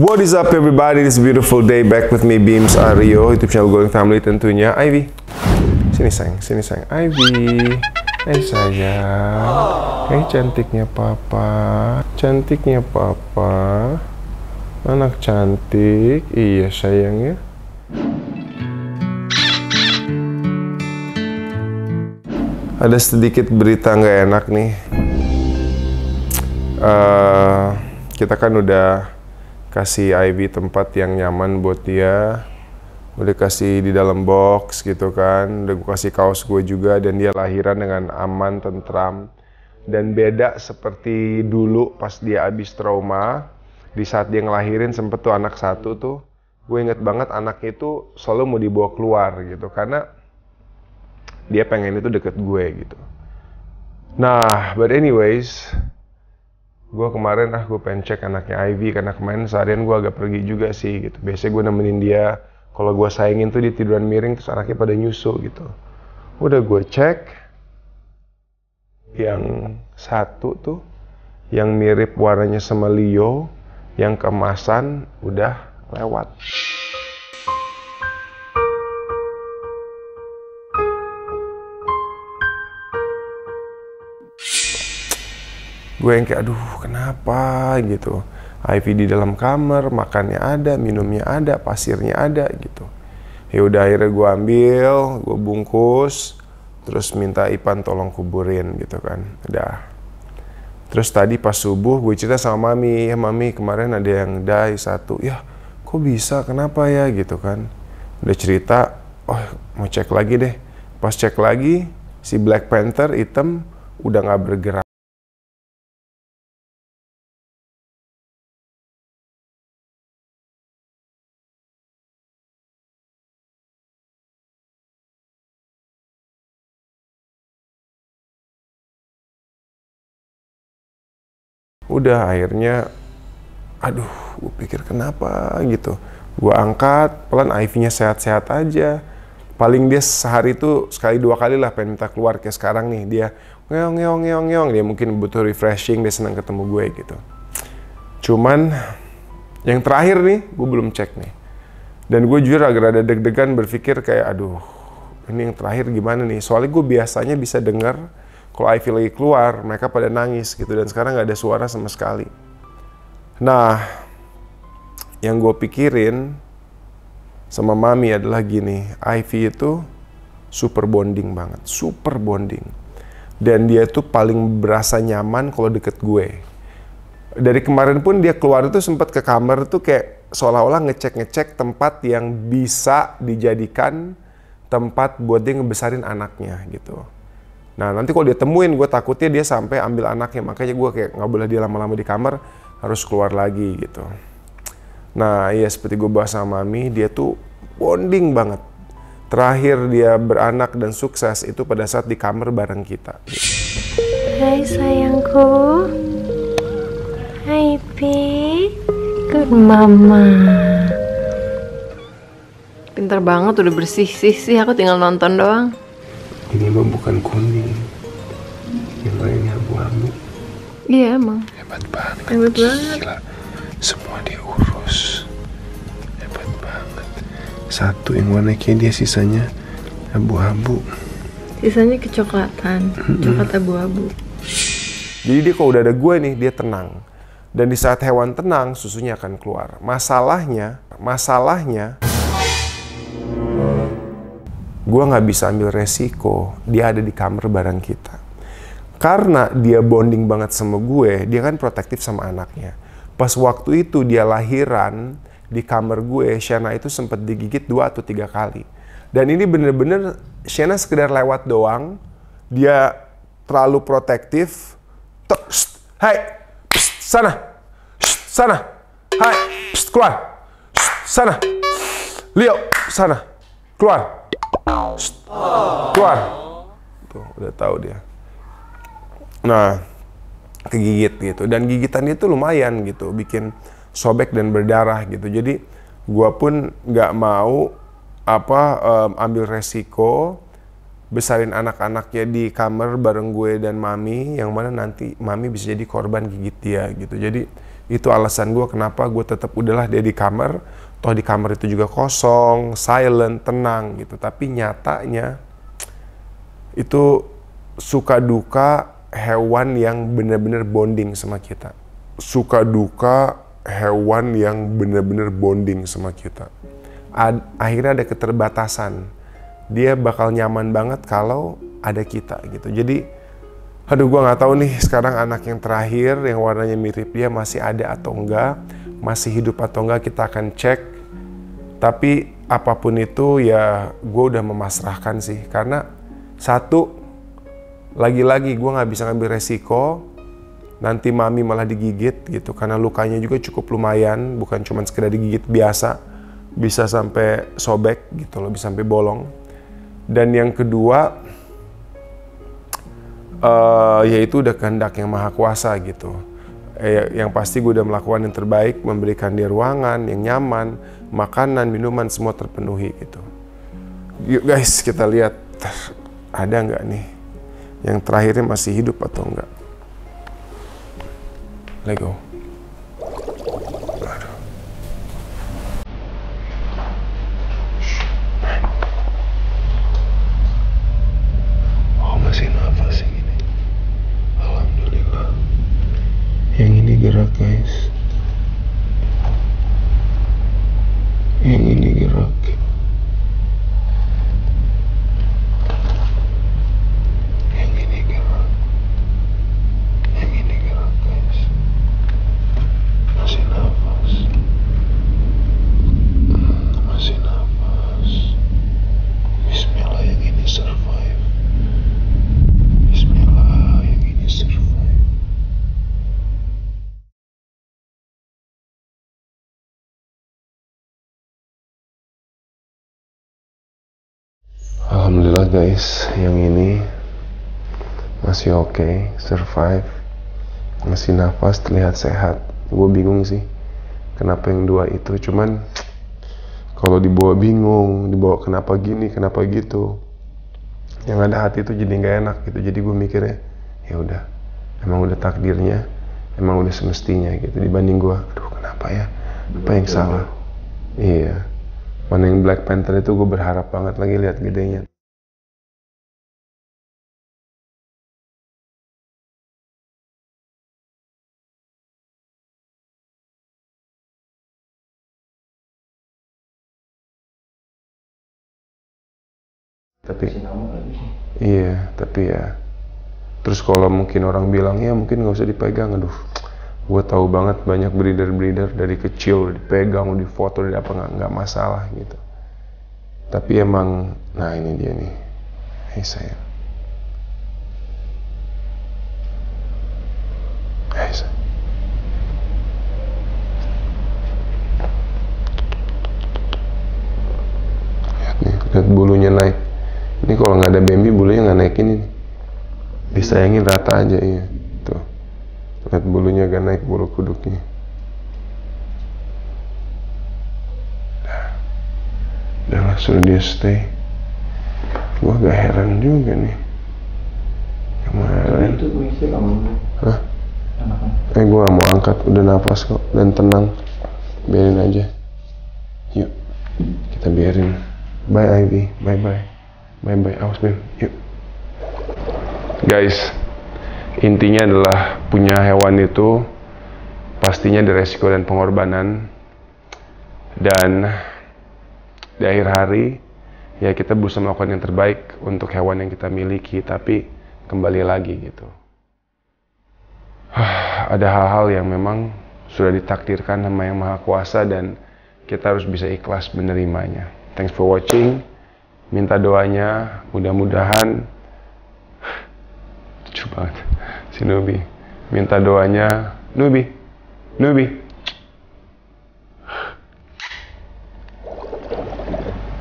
What is up everybody? This beautiful day back with me Beams Aryo YouTube channel Going Family tentunya. Ivy. Sini sayang, sini sayang. Ivy. Hai sayang. Hai cantiknya papa. Cantiknya papa. Anak cantik. Iya sayang ya. Ada sedikit berita nggak enak nih? Uh, Kita kan udah kasih Ivy tempat yang nyaman buat dia. Udah kasih di dalam box gitu kan. Udah gue kasih kaos gue juga. Dan dia lahiran dengan aman tentram. Dan beda seperti dulu pas dia habis trauma. Di saat dia ngelahirin sempet tuh anak satu tuh. Gue inget banget anaknya itu selalu mau dibawa keluar gitu. Karena dia pengen itu deket gue gitu. Nah but anyways gue kemarin ah gue pengen cek anaknya Ivy karena kemarin seharian gue agak pergi juga sih gitu. Biasanya gue nemenin dia kalau gue sayangin tuh di tiduran miring terus anaknya pada nyusu gitu. Udah gue cek yang satu tuh yang mirip warnanya sama Leo yang kemasan udah lewat gue yang kayak aduh kenapa? Gitu. IV di dalam kamar makannya ada minumnya ada pasirnya ada gitu. Ya udah akhirnya gue ambil gue bungkus terus minta Ipan tolong kuburin gitu kan. Udah. Terus tadi pas subuh gue cerita sama mami ya mami kemarin ada yang die satu. Ya kok bisa? Kenapa ya? Gitu kan. Udah cerita oh mau cek lagi deh. Pas cek lagi si Black Panther hitam udah nggak bergerak udah akhirnya aduh gue pikir kenapa gitu. Gue angkat pelan IV-nya sehat-sehat aja. Paling dia sehari itu sekali dua kali lah pengen minta keluar kayak sekarang nih. Dia ngeong ngeong ngeong ngeong. Dia mungkin butuh refreshing dia senang ketemu gue gitu. Cuman yang terakhir nih gue belum cek nih. Dan gue jujur agak ada deg-degan berpikir kayak aduh ini yang terakhir gimana nih? Soalnya gue biasanya bisa dengar kalau Ivy lagi keluar mereka pada nangis gitu. Dan sekarang nggak ada suara sama sekali. Nah yang gue pikirin sama mami adalah gini. Ivy itu super bonding banget. Super bonding. Dan dia tuh paling berasa nyaman kalau deket gue. Dari kemarin pun dia keluar itu sempat ke kamar tuh kayak seolah-olah ngecek-ngecek tempat yang bisa dijadikan tempat buat dia ngebesarin anaknya gitu. Nah nanti kalau dia temuin gue takutnya dia sampai ambil anaknya makanya gue kayak nggak boleh dia lama-lama di kamar harus keluar lagi gitu. Nah iya seperti gue bahas sama Mami dia tuh bonding banget. Terakhir dia beranak dan sukses itu pada saat di kamar bareng kita. Hai sayangku. Hai Pi. Good mama. Pinter banget udah bersih sih sih aku tinggal nonton doang. Ini mah bukan kuning. Yang lainnya abu-abu. Iya emang. Hebat banget. Hebat banget. Gila. Semua diurus. Hebat banget. Satu yang warna kayak dia sisanya abu-abu. Sisanya kecoklatan, coklat abu-abu. Jadi dia kalau udah ada gue nih, dia tenang. Dan di saat hewan tenang, susunya akan keluar. Masalahnya, masalahnya, gue nggak bisa ambil resiko. Dia ada di kamar bareng kita. Karena dia bonding banget sama gue, dia kan protektif sama anaknya. Pas waktu itu dia lahiran di kamar gue, Shana itu sempat digigit dua atau tiga kali. Dan ini bener-bener Shana sekedar lewat doang, dia terlalu protektif. Hai, sana, sana, hai, keluar, sana, Leo, sana, keluar, keluar. Tuh, udah tahu dia. Nah, kegigit gitu. Dan gigitannya itu lumayan gitu, bikin sobek dan berdarah gitu. Jadi gua pun nggak mau apa um, ambil resiko besarin anak-anaknya di kamar bareng gue dan mami yang mana nanti mami bisa jadi korban gigit dia gitu. Jadi Itu alasan gue kenapa gue tetap udahlah dia di kamar. Toh di kamar itu juga kosong, silent, tenang gitu. Tapi nyatanya itu suka duka hewan yang benar-benar bonding sama kita. Suka duka hewan yang benar-benar bonding sama kita. Ad, akhirnya ada keterbatasan. Dia bakal nyaman banget kalau ada kita gitu. Jadi aduh gua nggak tahu nih sekarang anak yang terakhir yang warnanya mirip dia masih ada atau enggak, masih hidup atau enggak kita akan cek. Tapi apa pun itu ya gue udah memasrahkan sih. Karena satu lagi-lagi gue nggak bisa ngambil resiko. Nanti mami malah digigit gitu. Karena lukanya juga cukup lumayan bukan cuma sekedar digigit biasa. Bisa sampai sobek gitu loh bisa sampai bolong. Dan yang kedua uh, yaitu udah kehendak yang maha kuasa gitu eh, yang pasti gue udah melakukan yang terbaik memberikan dia ruangan yang nyaman makanan minuman semua terpenuhi gitu yuk guys kita lihat ada nggak nih yang terakhirnya masih hidup atau enggak Lego. Oh masih nafas yang ini Alhamdulillah Yang ini gerak guys Yang ini gerak Yang ini gerak Yang ini gerak guys Masih nafas Masih nafas Bismillah yang ini survive Bismillah yang ini survive Alhamdulillah guys, yang ini masih oke, okay, survive, masih nafas, terlihat sehat. Gue bingung sih, kenapa yang dua itu. Cuman kalau dibawa bingung, dibawa kenapa gini, kenapa gitu. Yang ada hati itu jadi nggak enak gitu. Jadi gue mikirnya, ya udah, emang udah takdirnya, emang udah semestinya gitu. Dibanding gue, aduh kenapa ya, apa yang salah? Iya. Mana yang Black Panther itu gue berharap banget lagi lihat gedenya. Tapi iya, tapi ya terus kalau mungkin orang bilang ya mungkin nggak usah dipegang, aduh gue tahu banget banyak breeder-breeder dari kecil dipegang, difoto, dari apa nggak nggak masalah gitu. Tapi emang, nah ini dia nih, hei sayang. Hei sayang. Lihat nih, lihat bulunya naik. Kalau nggak ada Bambi bulunya nggak naik ini. Disayangin rata aja iya. Tuh. Lihat bulunya agak naik bulu kuduknya. Udah suruh dia stay. Gua agak heran juga nih. Kemarin. itu kamu Hah? Eh gua mau angkat, udah nafas kok dan tenang. Biarin aja. Yuk, kita biarin. Bye Ivy, bye bye. Bye bye, awas. Yuk. Guys, intinya adalah punya hewan itu pastinya ada resiko dan pengorbanan. Dan di akhir hari ya kita berusaha melakukan yang terbaik untuk hewan yang kita miliki, tapi kembali lagi gitu. ada hal-hal yang memang sudah ditakdirkan sama yang maha kuasa dan kita harus bisa ikhlas menerimanya. Thanks for watching. Minta doanya, mudah-mudahan. Lucu banget. Si Nubi. Minta doanya, Nubi, Nubi.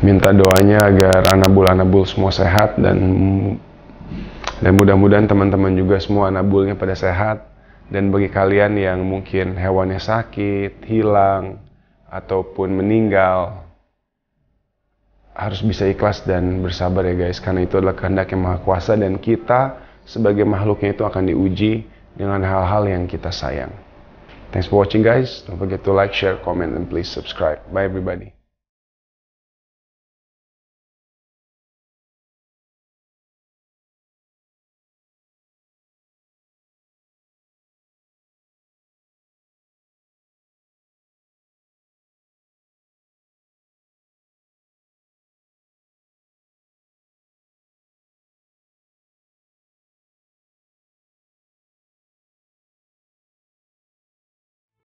Minta doanya agar anabul-anabul semua sehat dan dan mudah-mudahan teman-teman juga semua anabulnya pada sehat. Dan bagi kalian yang mungkin hewannya sakit, hilang ataupun meninggal harus bisa ikhlas dan bersabar ya guys karena itu adalah kehendak yang maha kuasa dan kita sebagai makhluknya itu akan diuji dengan hal-hal yang kita sayang. Thanks for watching guys. Don't forget to like, share, comment, and please subscribe. Bye everybody.